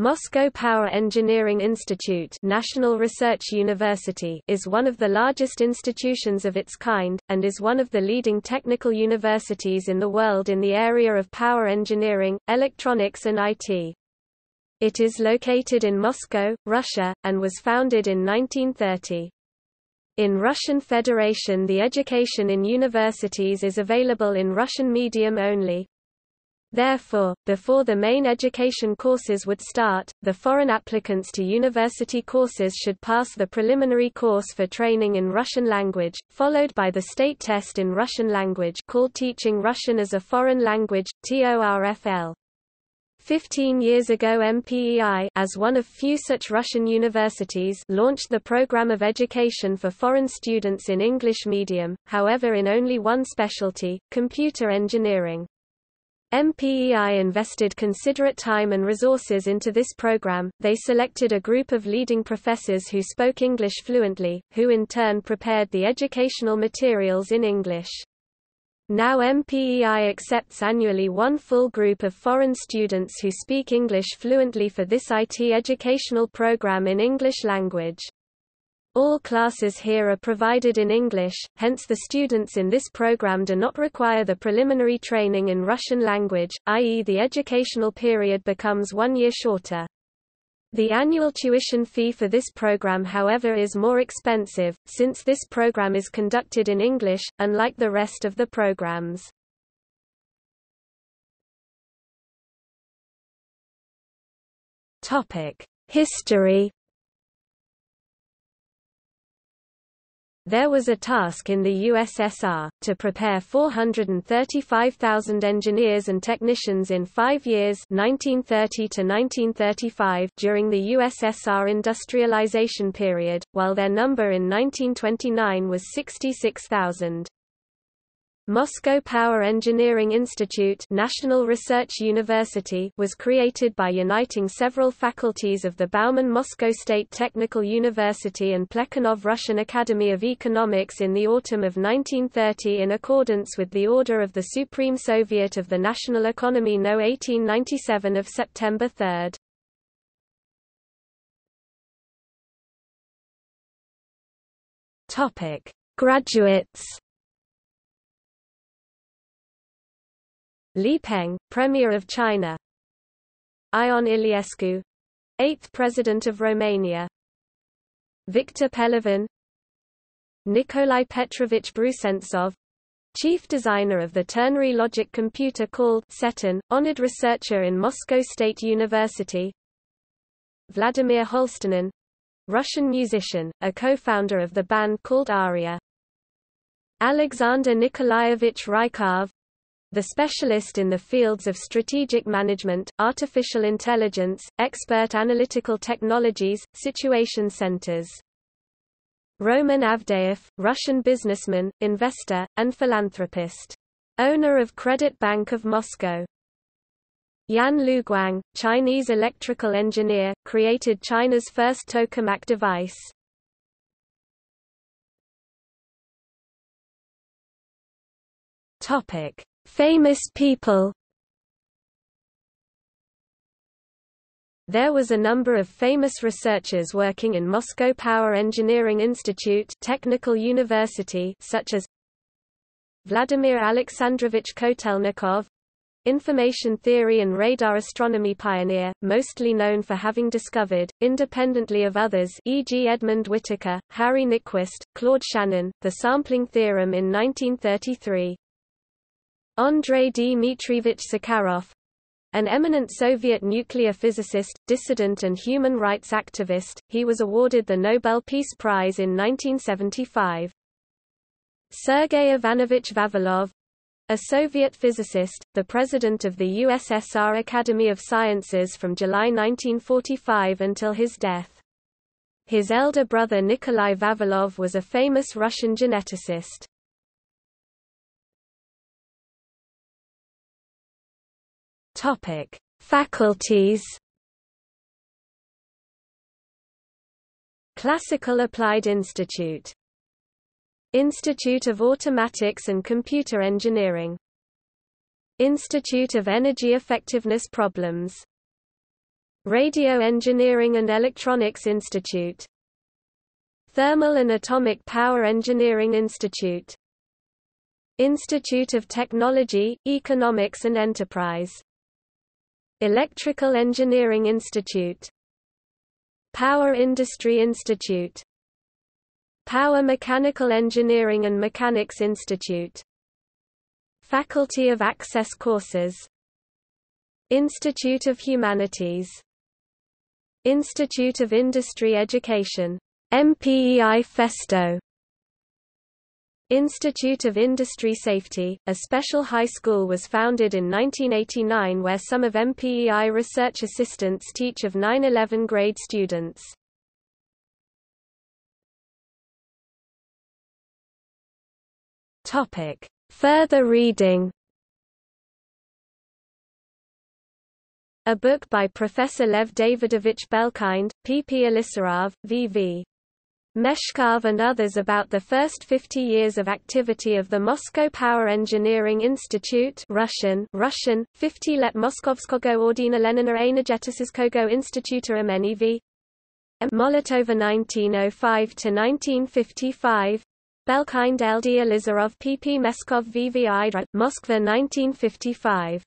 Moscow Power Engineering Institute National Research University is one of the largest institutions of its kind, and is one of the leading technical universities in the world in the area of power engineering, electronics and IT. It is located in Moscow, Russia, and was founded in 1930. In Russian Federation the education in universities is available in Russian medium only, Therefore, before the main education courses would start, the foreign applicants to university courses should pass the preliminary course for training in Russian language, followed by the state test in Russian language called Teaching Russian as a Foreign Language, TORFL. Fifteen years ago MPEI as one of few such Russian universities launched the program of education for foreign students in English medium, however in only one specialty, computer engineering. MPEI invested considerate time and resources into this program. They selected a group of leading professors who spoke English fluently, who in turn prepared the educational materials in English. Now MPEI accepts annually one full group of foreign students who speak English fluently for this IT educational program in English language. All classes here are provided in English, hence the students in this program do not require the preliminary training in Russian language, i.e. the educational period becomes one year shorter. The annual tuition fee for this program however is more expensive, since this program is conducted in English, unlike the rest of the programs. History There was a task in the USSR, to prepare 435,000 engineers and technicians in five years 1930 to 1935 during the USSR industrialization period, while their number in 1929 was 66,000. Moscow Power Engineering Institute National Research University was created by uniting several faculties of the Bauman Moscow State Technical University and Plekhanov Russian Academy of Economics in the autumn of 1930 in accordance with the order of the Supreme Soviet of the National Economy No 1897 of September 3. Topic: Graduates Li Peng, Premier of China. Ion Iliescu. Eighth President of Romania. Victor Pelevin Nikolai Petrovich Brusentsov Chief designer of the ternary logic computer called Setun, honored researcher in Moscow State University. Vladimir Holstinin Russian musician, a co-founder of the band called Aria. Alexander Nikolaevich Raikov the specialist in the fields of strategic management, artificial intelligence, expert analytical technologies, situation centers. Roman Avdeyev, Russian businessman, investor, and philanthropist. Owner of Credit Bank of Moscow. Yan Luguang, Chinese electrical engineer, created China's first tokamak device. Topic: Famous people There was a number of famous researchers working in Moscow Power Engineering Institute Technical University such as Vladimir Alexandrovich Kotelnikov Information theory and radar astronomy pioneer, mostly known for having discovered, independently of others e.g. Edmund Whittaker, Harry Nyquist, Claude Shannon, the sampling theorem in 1933. Andrei Dmitrievich Sakharov an eminent Soviet nuclear physicist, dissident and human rights activist, he was awarded the Nobel Peace Prize in 1975. Sergei Ivanovich Vavilov a Soviet physicist, the president of the USSR Academy of Sciences from July 1945 until his death. His elder brother Nikolai Vavilov was a famous Russian geneticist. Topic: Faculties. Classical Applied Institute. Institute of Automatics and Computer Engineering. Institute of Energy Effectiveness Problems. Radio Engineering and Electronics Institute Thermal and Atomic Power Engineering Institute Institute of Technology, Economics and Enterprise Electrical Engineering Institute. Power Industry Institute. Power Mechanical Engineering and Mechanics Institute. Faculty of Access Courses. Institute of Humanities. Institute of Industry Education. MPEI Festo Institute of Industry Safety, a special high school was founded in 1989 where some of MPEI research assistants teach of 9-11 grade students. Further reading A book by Professor Lev Davidovich Belkind, P. P. Elizarov, V. V. Meshkov and others about the first 50 years of activity of the Moscow Power Engineering Institute Russian, Russian, 50 let Moskovskogo Ordina Lenina Energetiskogo Instituta MNEV Molotova 1905-1955 Belkind LD Elizarov PP Meshkov VVI Moskva 1955